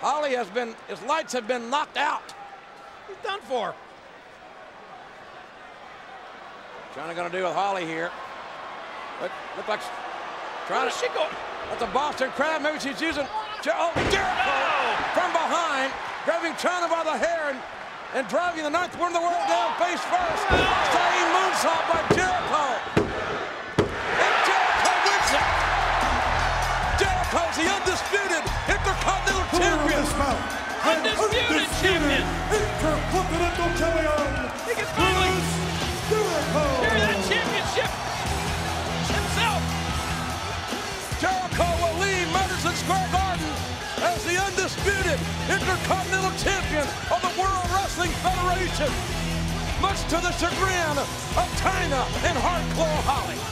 Holly has been, his lights have been knocked out. He's done for. Trying to gonna do with Holly here. Look, look like trying to. she going? That's a Boston crab. Maybe she's using. Oh, oh! Jericho from behind, grabbing Chyna by the hair and, and driving the ninth wonder of the world down face first. Oh! Flying moonsault by Jericho. And Jericho wins it. Jericho's the undisputed champion. Intercontinental champion. He can finally Jericho. carry that championship himself. Jericho will leave Madison Square Garden as the undisputed Intercontinental Champion of the World Wrestling Federation, much to the chagrin of Chyna and Hardcore Holly.